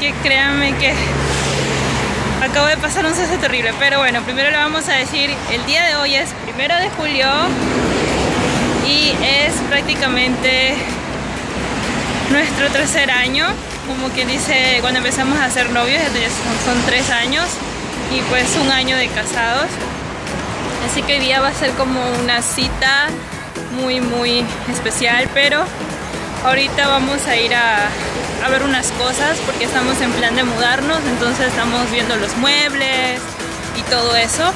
que créanme que acabo de pasar un suceso terrible. Pero bueno, primero le vamos a decir, el día de hoy es primero de julio y es prácticamente nuestro tercer año. Como quien dice, cuando empezamos a ser novios, son, son tres años y pues un año de casados. Así que hoy día va a ser como una cita muy muy especial, pero ahorita vamos a ir a, a ver unas cosas porque estamos en plan de mudarnos, entonces estamos viendo los muebles y todo eso.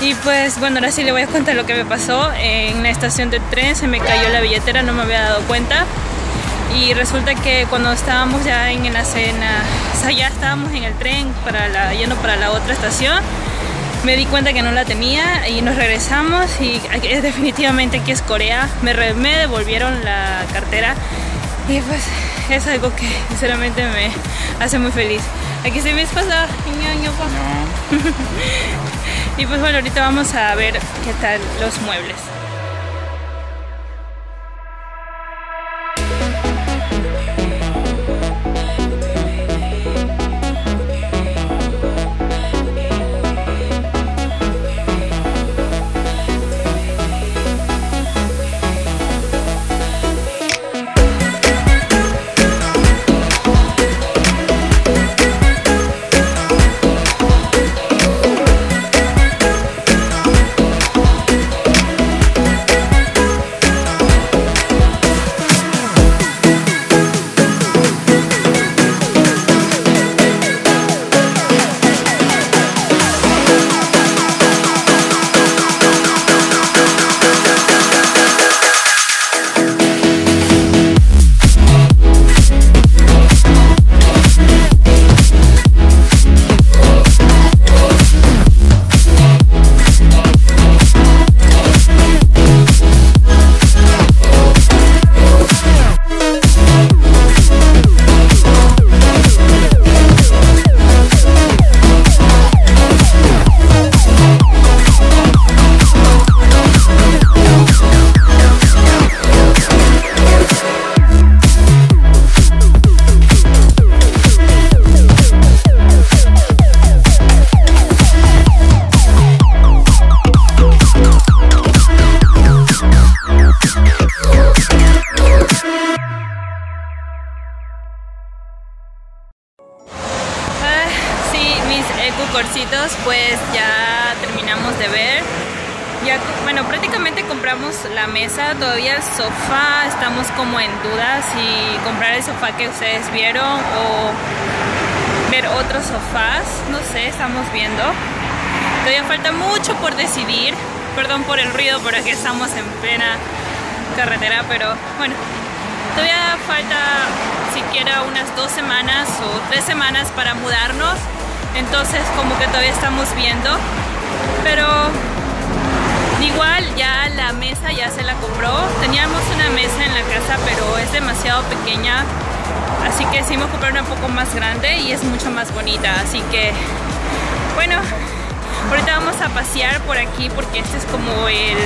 Y pues bueno, ahora sí le voy a contar lo que me pasó. En la estación de tren se me cayó la billetera, no me había dado cuenta. Y resulta que cuando estábamos ya en la cena, o sea, ya estábamos en el tren para la, yendo para la otra estación, me di cuenta que no la tenía y nos regresamos y definitivamente aquí es Corea. Me, me devolvieron la cartera y pues es algo que sinceramente me hace muy feliz. Aquí está mi esposa. y pues bueno, ahorita vamos a ver qué tal los muebles. Todavía el sofá, estamos como en duda si comprar el sofá que ustedes vieron o ver otros sofás, no sé, estamos viendo. Todavía falta mucho por decidir, perdón por el ruido, pero aquí estamos en plena carretera, pero bueno, todavía falta siquiera unas dos semanas o tres semanas para mudarnos entonces como que todavía estamos viendo pero igual ya se la compró. Teníamos una mesa en la casa pero es demasiado pequeña. Así que decidimos comprar una un poco más grande y es mucho más bonita. Así que bueno ahorita vamos a pasear por aquí porque este es como el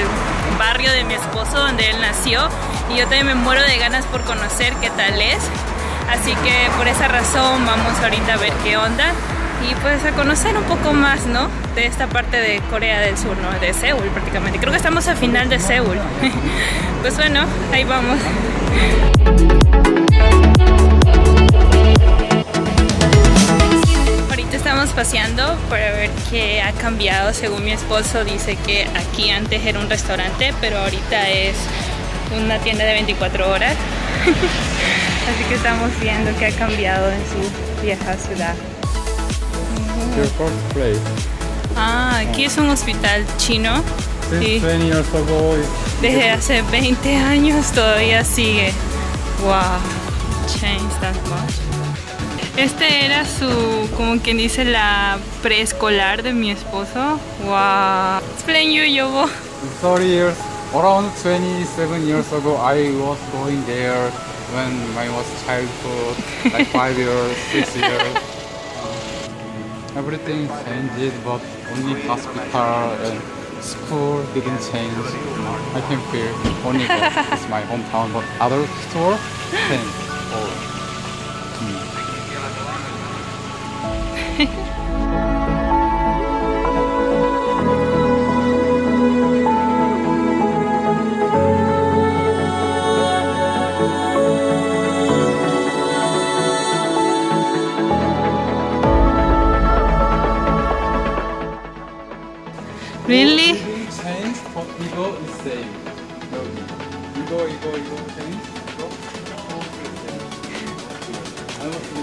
barrio de mi esposo donde él nació. Y yo también me muero de ganas por conocer qué tal es. Así que por esa razón vamos ahorita a ver qué onda y pues a conocer un poco más, ¿no? De esta parte de Corea del Sur, ¿no? De Seúl prácticamente. Creo que estamos al final de Seúl. pues bueno, ahí vamos. Ahorita estamos paseando para ver qué ha cambiado. Según mi esposo dice que aquí antes era un restaurante, pero ahorita es una tienda de 24 horas. Así que estamos viendo qué ha cambiado en su vieja ciudad. Your first place. Ah, aquí es un hospital chino. Sí. 20 years ago. Desde hace 20 años todavía sigue. Wow, changed that much. Este era su, como quien dice, la preescolar de mi esposo. Wow. Explain you, Yobo. 30 years, around 27 years ago, I was going there when I was childhood, like 5 years, 6 years. everything changed but only hospital and school didn't change. I can feel only it's my hometown but other store changed. Oh. Hmm. All.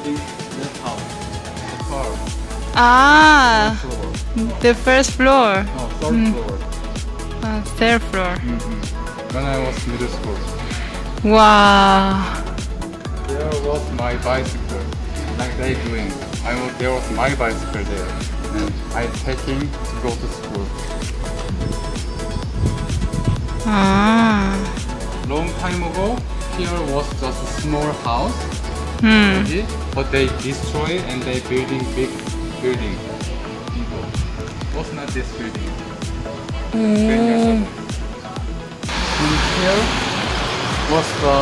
the. Ah, the first floor. No, third mm. floor. Uh, third floor. Mm -hmm. When I was middle school. Wow. There was my bicycle. Like they doing. I was, there was my bicycle there, and I taking to go to school. Ah. Long time ago, here was just a small house, Hmm. 여기, but they destroy and they building big building. 이거 was not this building. 10 years ago. And here was the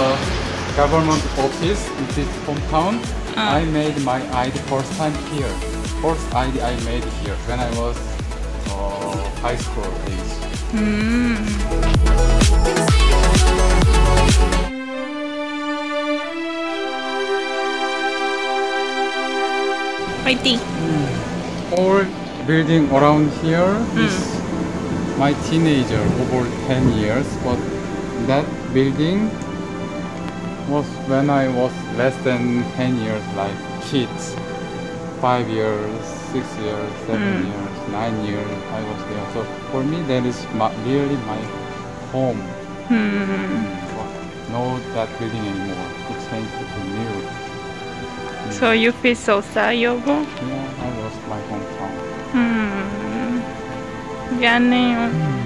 government office in this hometown. Ah. I made my ID first time here. First ID I made here when I was uh, high school age. Hmm. Fighting. Hmm. All building around here is my teenager over 10 years, but that building was when I was less than 10 years, like kids. Five years, six years, seven hmm. years, nine years I was there. So for me, that is my, really my home. Hmm. Not that building anymore. It changed to new. Mm. So you feel so sad, Yogo? Yeah, I lost my hometown. Hmm. Yanni. Hmm.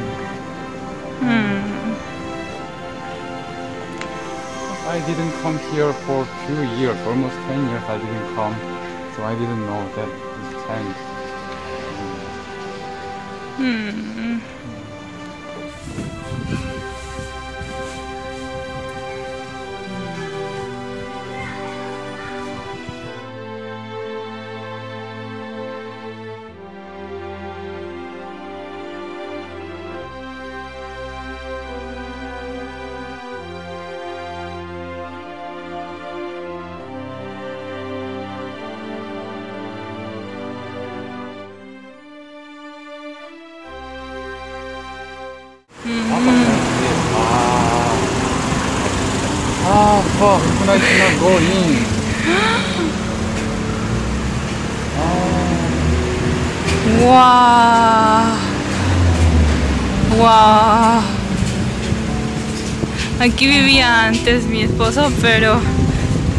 hmm. I didn't come here for two years, almost 10 years I didn't come, so I didn't know that it's changed. Hmm. I cannot go in. ¡Wow! ¡Wow! Aquí vivía antes mi esposo, pero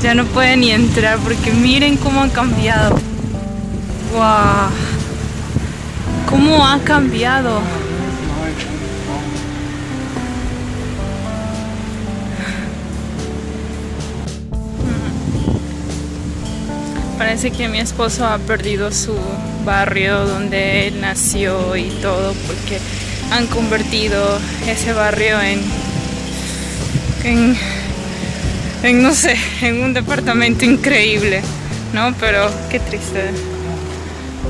ya no puede ni entrar porque miren cómo ha cambiado. ¡Wow! ¿Cómo ha cambiado? Parece que mi esposo ha perdido su barrio donde él nació y todo porque han convertido ese barrio en, en, en no sé, en un departamento increíble, ¿no? Pero qué triste.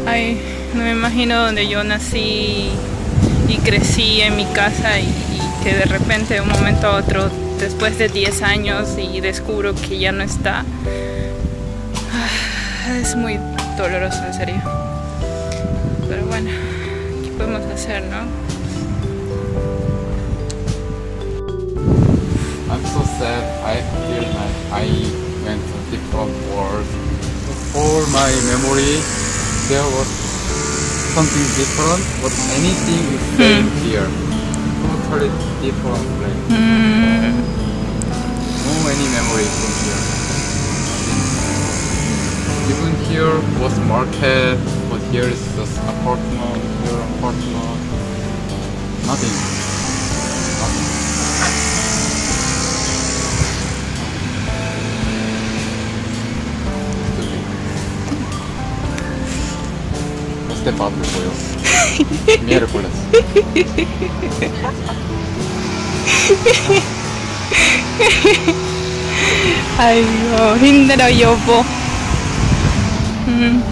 Ay, no me imagino donde yo nací y crecí en mi casa y, y que de repente de un momento a otro, después de 10 años y descubro que ya no está. Es muy doloroso, en serio. Pero bueno, ¿qué podemos hacer, no? I'm so sad. I feel like I went to different worlds. For my memory, there was something different, but anything is hmm. same here. Totally different place. No was market, but here is just apartment, here apartment. Nothing. Nothing. Este Pablo pollo. Miércoles. 아이고 힘들어 여보. 음.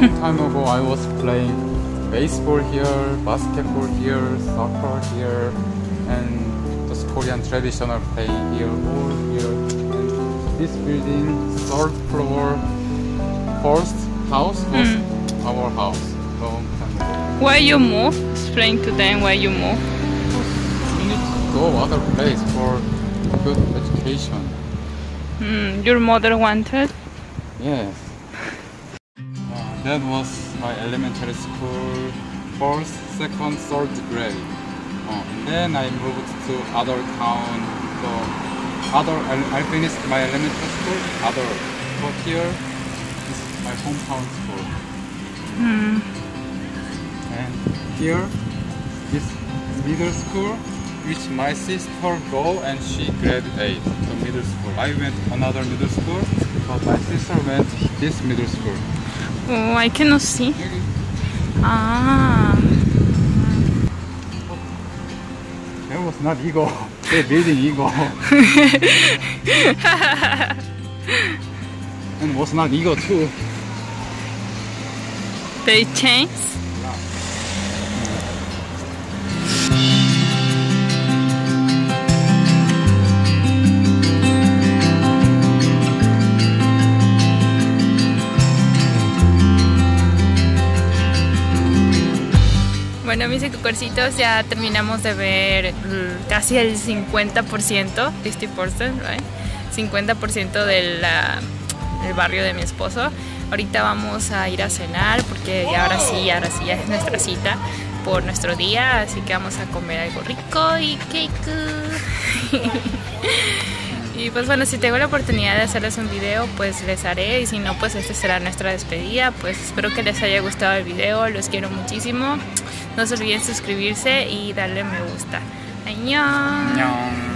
Long time ago, I was playing baseball here, basketball here, soccer here, and just Korean traditional play here, all here. And this building, third floor, first house was mm. our house. Long time ago. Why you move? Explain to them why you move. We need to go other place for good education. Mm, your mother wanted. Yes. Uh, that was my elementary school, first, second, third grade. Uh, and then I moved to other town. So other, I, I finished my elementary school. Other, but here is my hometown school. Mm. And here is middle school, which my sister go and she grade 8 to middle school. I went another middle school, but my sister went this middle school. Oh, I cannot see. Ah. There was not ego. They building ego. and was not ego too. They change. Bueno, mis cucorcitos, ya terminamos de ver mm, casi el 50%, 50%, right? 50% del barrio de mi esposo. Ahorita vamos a ir a cenar porque ya ahora sí, ahora sí ya es nuestra cita por nuestro día, así que vamos a comer algo rico y cake. Y pues bueno, si tengo la oportunidad de hacerles un video, pues les haré. Y si no, pues esta será nuestra despedida. Pues espero que les haya gustado el video. Los quiero muchísimo. No se olviden suscribirse y darle me gusta. ¡Añón!